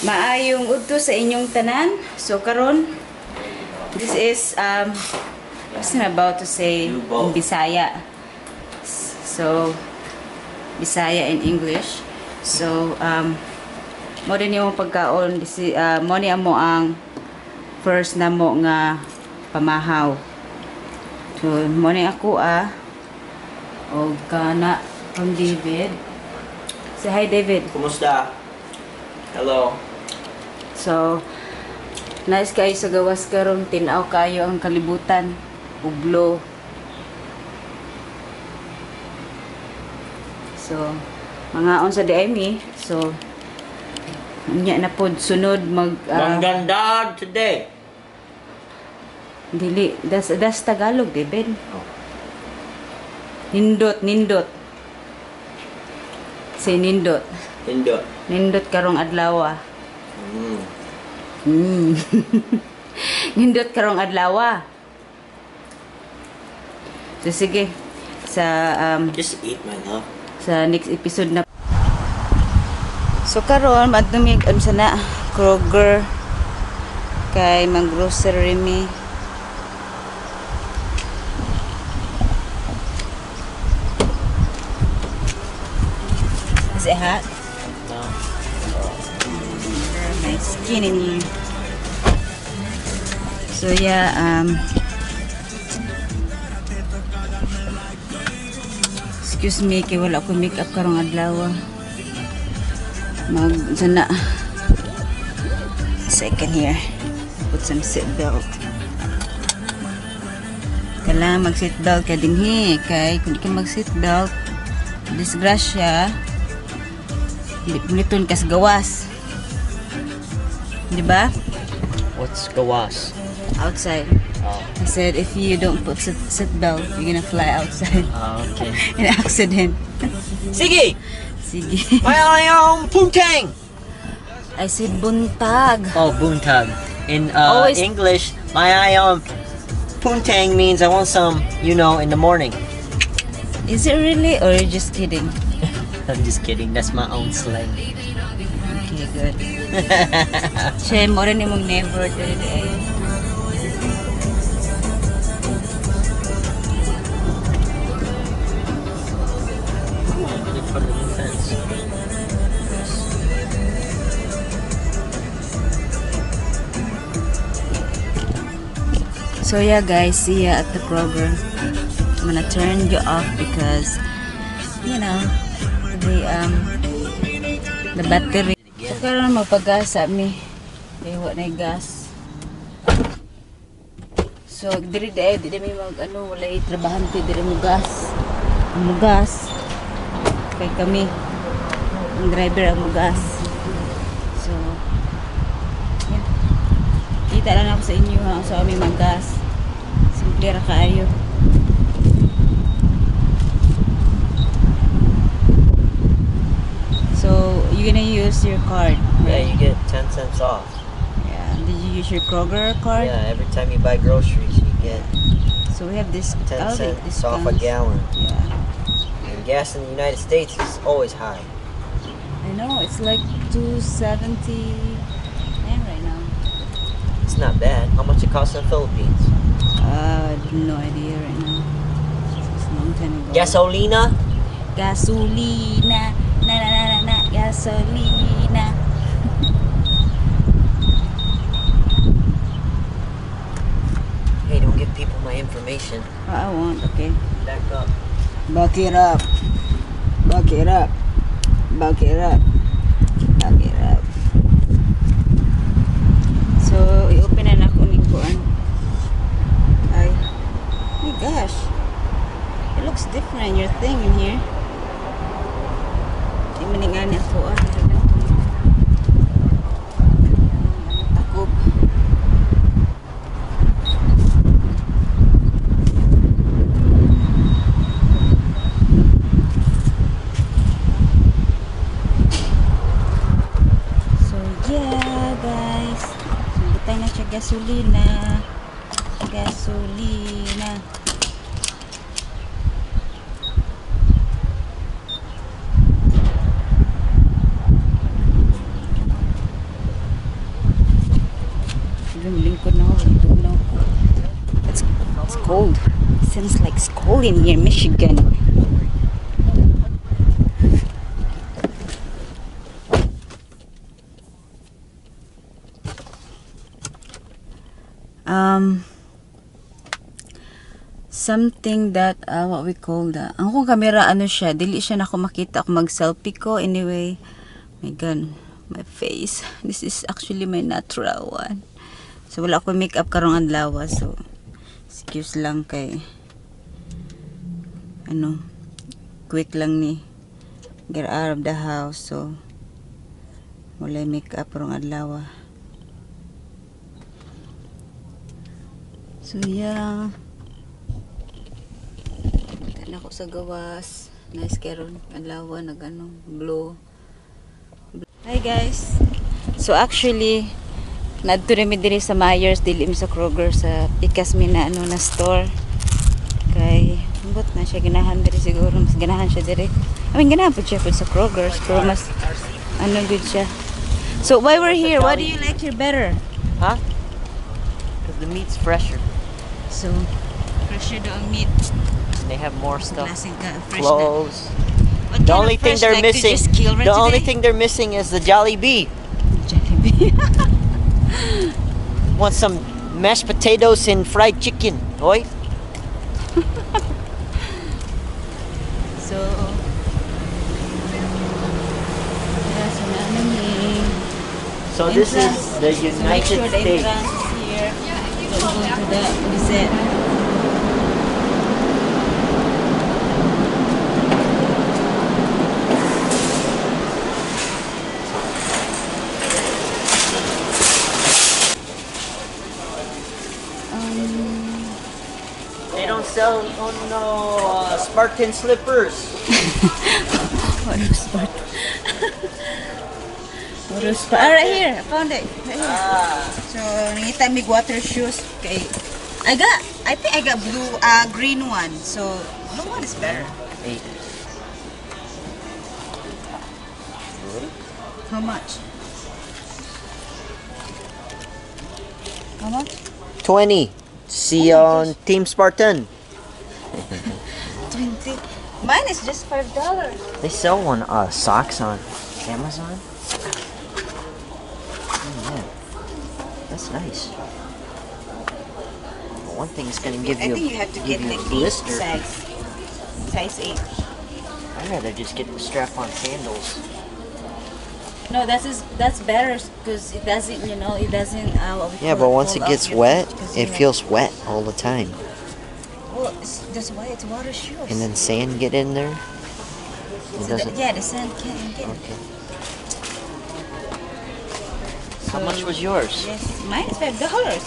Maayong udto sa inyong tanan. So karon this is um what's I'm about to say in. Bisaya. So Bisaya in English. So um mo din yung pagkaon disi uh, mo ni amo ang first na mo nga pamahaw. So mo ni ako ah og kana from David. Say hi David. Kumusta? Hello. So, nice kayo sa gawas karon tinaw kayo ang kalibutan. Ublo. So, mga on sa DME. So, nya na pod sunod mag ah, Ang ganda today. dili das das Tagalog di ben. Oh. Nindot, nindot. Say nindot. Indot. Nindot karong adlaw. Mm. Mm. Nindot karong adlaw. ah. So sige sa um, Just eat, my love. sa next episode na So karon madumig ano sana Kroger kay mang grocery mi Is it hot? My skin in here. So yeah, um Excuse me kay wala ko makeup karong adlaw. Mag sana second here. Put some seat belt. Kailangan mag seat belt ka dinhi kay kung di ka mag seat belt disgrasya hindi puliton kas gawas. Di ba? What's gawas? Outside. Oh. I said if you don't put seat, seat belt, you're gonna fly outside Ah, okay. in an accident. Sige! Sige. Mayayong puntang! I said buntag. Oh, buntag. In uh, Always- English, mayayong puntang means I want some, you know, in the morning. Is it really or you're just kidding? I'm just kidding. That's my own slang. Good. Siya, mo rin mong never did eh. In front of the fence. So yeah guys, see ya at the Kroger. I'm gonna turn you off because, you know, the um, the battery. So karon magpagas sa mi. Kaya wa na gas. So diri dai di mi mag ano wala trabahante diri mo gas. Ang gas. Kay kami ang driver ang gas. So yeah. Kita lang ako sa inyo ha sa aming maggas. Simple ra kaayo. So you're gonna use your card. Yeah, you get 10 cents off. Yeah. Did you use your Kroger card? Yeah, every time you buy groceries, you get So we have this 10 all the cents off a gallon. Yeah. And gas in the United States is always high. I know it's like 270 right now. It's not bad. How much it costs in the Philippines? Uh, no idea right now. It's a long time ago. Gasolina? Gasolina. Na na na na na. Gasolina. Hey, don't give people my information. I want. Okay. Back up. Back it up. Buck it up. Buck it up. Buck it up. So, i-open na na ko ni kuan. Ay. Oh my gosh. It looks different, your thing in here. Di maningan ako ah. gasolina. Gasolina. Yung lingkod it's, it's cold. It seems like it's cold in here Michigan. Um, something that uh, what we call that ang kong camera ano siya dili siya nako makita ako mag selfie ko. Anyway my god my face. This is actually my natural one. So wala ako makeup karong adlaw so excuse lang kay ano quick lang ni get out of the house. So wala makeup karong adlaw so yeah Tan ako sa gawas. Nice karon adlaw nag ano, blue. Hi guys. So actually nadto mi diri sa Myers dili sa Kroger sa ikas mi na ano na store. Kay ambot na siya ganahan diri siguro mas ganahan siya diri. I mean ganahan po siya po sa Kroger pero mas ano good siya. So why we're here? What do you like here better? Huh? Because the meat's fresher. So fresher daw ang meat. They have more stuff. Classic fresh na. Clothes. The only thing fresh, they're like, missing. just kill right The only today? thing they're missing is the Jolly Bee. Jollibee. Want some mashed potatoes and fried chicken, oi? so, so this is the So United sure States. They don't sell oh no uh, Spartan slippers. what is Spartan? What is Spartan? Ah, right here. I found it. Right here. Ah, So, nangita mig water shoes kay I got I think I got blue uh green one. So, blue one is better. eight. How much? How much? Twenty. See you on Team Spartan. 20. Mine is just $5. They sell one uh socks on Amazon. Oh, yeah. That's nice. But one thing is gonna give I you, think you have to get you like a the blister. size. Size 8. I'd rather just get the strap-on sandals. No, that's is that's better because it doesn't, you know, it doesn't. Uh, Yeah, but once it gets wet, it feels wet all the time. Well, it's, that's why it's water shoes. And then sand get in there. So the- yeah, the sand can't get. Okay. How much was yours? Yes, mine is five dollars.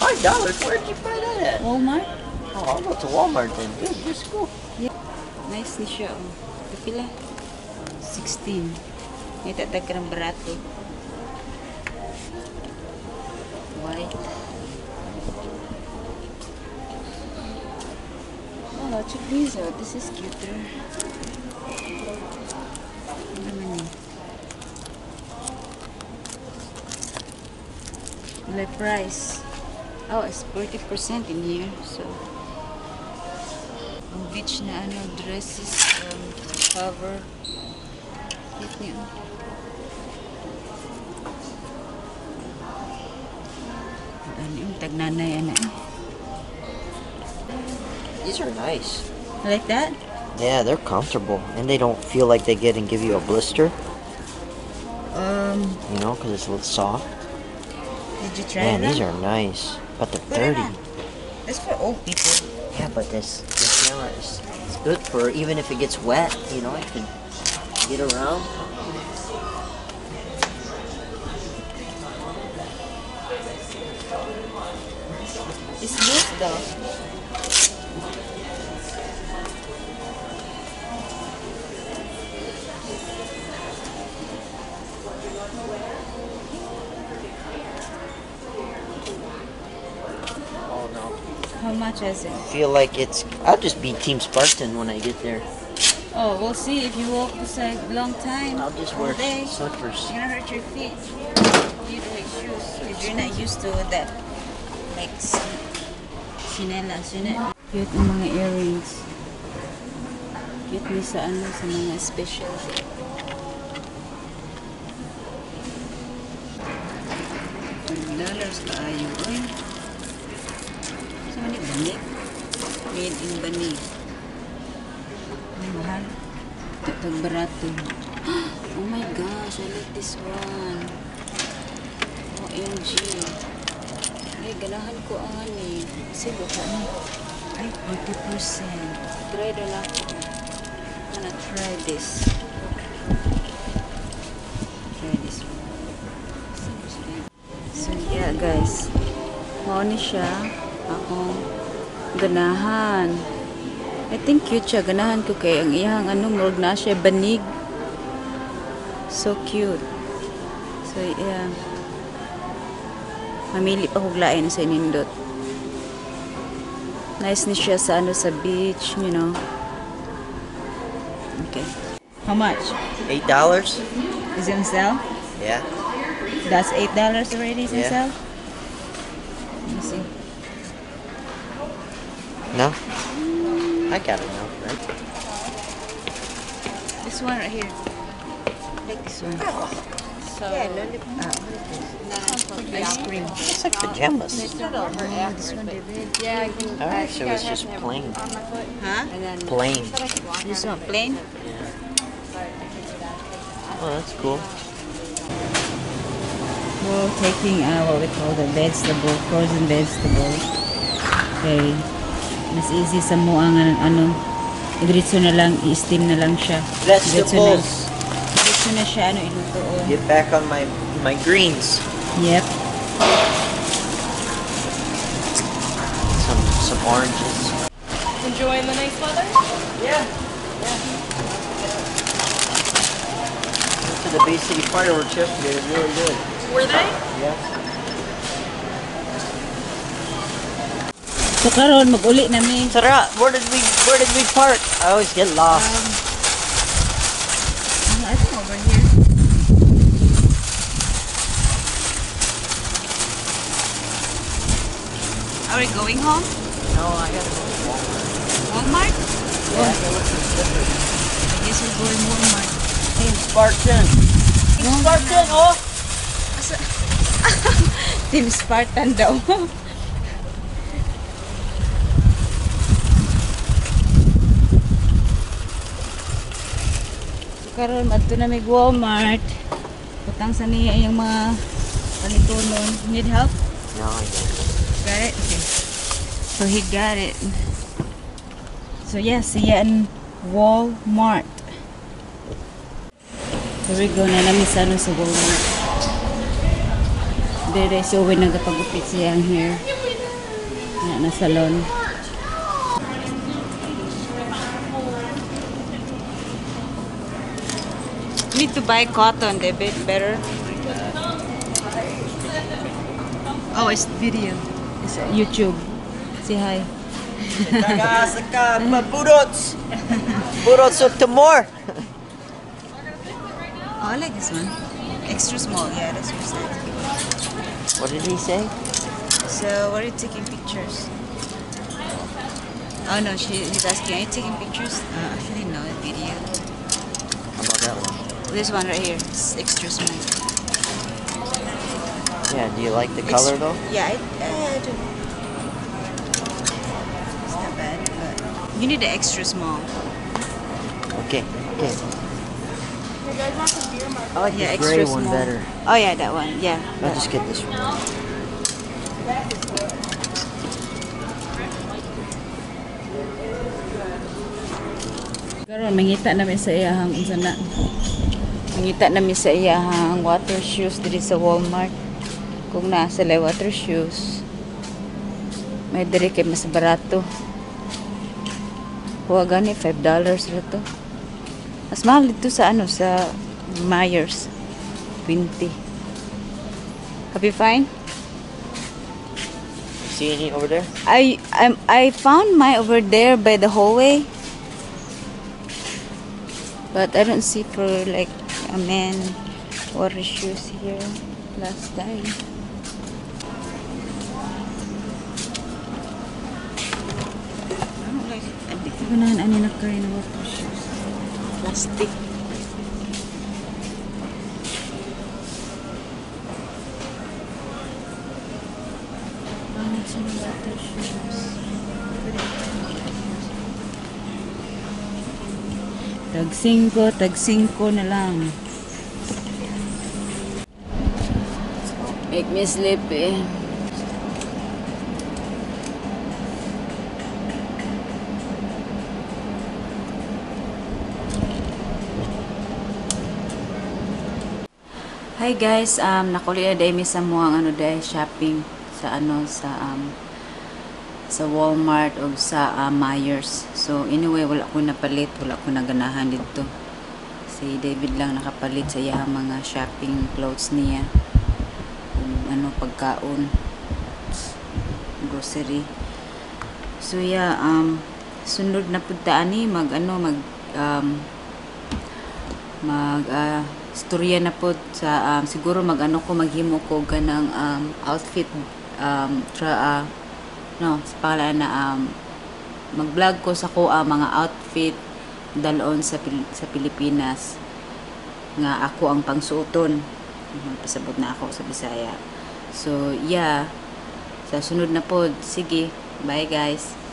Five dollars. Where did you buy that at? Walmart. Oh, I'll go to Walmart then. Good, just go. Nice ni siya. Oh. Kapila? 16. May tatag ka ng barato. White. Oh, check these out. This is cuter. Ano naman eh? Like price. Oh, it's 40% in here. So, ang beach na ano, dresses, um, cover. Niya. Ano yung tagnanay, ano eh. These are nice. Like that? Yeah, they're comfortable, and they don't feel like they get and give you a blister. Um, You know, because it's a little soft. Did you try Man, it these are nice, but they're dirty. That's for old people. Yeah, but this this camera is it's good for even if it gets wet. You know, it can get around. It's loose though. How much is it? Feel like it's. I'll just be Team Spartan when I get there. Oh, we'll see if you walk beside long time. I'll just wear day. slippers. You're gonna hurt your feet. You need to wear shoes if you're not used to that. Like, s- Chinelas, yun eh. Cute ang mga earrings. Cute ni sa ano, sa mga special. dollars kaayo, oy. Saan ni Bani? Made in Bani. Ay, mahal. Barato. Oh my gosh, I like this one. OMG. Ay, ganahan ko ang ani. Kasi baka ni. Ay, 40%. Try na lang ako. I'm gonna try this. Try this one. So, yeah, guys. Mao ni siya. Akong ganahan. I think cute siya. Ganahan ko kay ang iyang ano, murag na siya banig. So cute. So, yeah. Mamili pa kog lain sa inindot. Nice ni siya sa ano sa beach, you know. Okay. How much? Eight dollars? Is it on sale? Yeah. That's eight dollars already is on Yeah. sale? No? I got enough, right? This one right here. I like this one. So, Yeah, uh, ice cream. It's like pajamas. This one, David. Yeah, Alright, so it's just plain. Huh? Plain. This one, plain? Yeah. Oh, that's cool. We're taking uh, what we call the vegetable, frozen vegetable. Okay. Mas easy sa mo ang ano, diretso na lang, i-steam na lang siya. Diretso na, Vegetables. diretso na siya, ano, ilutoon. Get back on my my greens. Yep. Some some oranges. enjoying the nice weather. Yeah. Went to the Bay City fireworks yesterday. It was really good. Were they? Yeah. So karon mag-uli na mi. Tara, where did we where did we park? I always get lost. Um, I think over here. Are we going home? no, I gotta go Walmart? Walmart? Yeah, oh. they look different. I guess we're going Walmart. Team Spartan. Team Spartan, oh. Team Spartan daw. karon madto na may Walmart. Putang sa niya yung mga palitonon. Need help? No, I don't. Got it? Okay. So he got it. So yeah, see ya in Walmart. Here we go na namin sa ano sa Walmart. Dere si Owen nagapagupit siya ang hair. Na, na salon. Need to buy cotton, David. Better. Oh, it's video. It's YouTube. Say hi. Nagasaka, mabudots. Budots of Timor. Oh, I like this one. Extra small, yeah, that's what you said. What did he say? So, what are you taking pictures? Oh no, she, he's asking, are you taking pictures? Uh, actually, no, video. How about that one? This one right here, it's extra small. Yeah, do you like the color Extra- though? Yeah, uh, I, I do. It's not bad, but you need the extra small. Okay, okay. I like Yeah, the gray one small. better. Oh yeah, that one. Yeah. I'll just get this one. Karon mangita namin sa iyahang unsa na. Mangita namin sa iyahang water shoes diri sa Walmart. Kung nasa lay water shoes, may diri kay mas barato. Kuha gani $5 ra to. Mas mahal dito sa ano sa Myers. 20. Have you find? See any over there? I I'm, I found my over there by the hallway. But I don't see for like a man water shoes here last time. Ganahan ani na kayo na water shoes. Plastic. Siya ng water shoes. 5, tag 5 na lang. Make me sleepy. Hi guys, um nakuli na dahil mi sa muang ano dahil shopping sa ano sa um sa Walmart o sa uh, Myers. So anyway, wala ko napalit, wala ko naganahan dito. Si David lang nakapalit sa iyang mga shopping clothes niya. Kung ano pagkaon, grocery. So yeah, um sunod na punta ani mag ano mag um, mag ah, istorya na po sa um, siguro mag ano ko maghimo ko ganang um, outfit um, tra, ah, no sa pangalan na um, mag-vlog ko sa ko mga outfit dalon sa Pil- sa Pilipinas. Nga ako ang pangsuoton. Pasabot na ako sa Bisaya. So yeah. Sa sunod na pod sige. Bye guys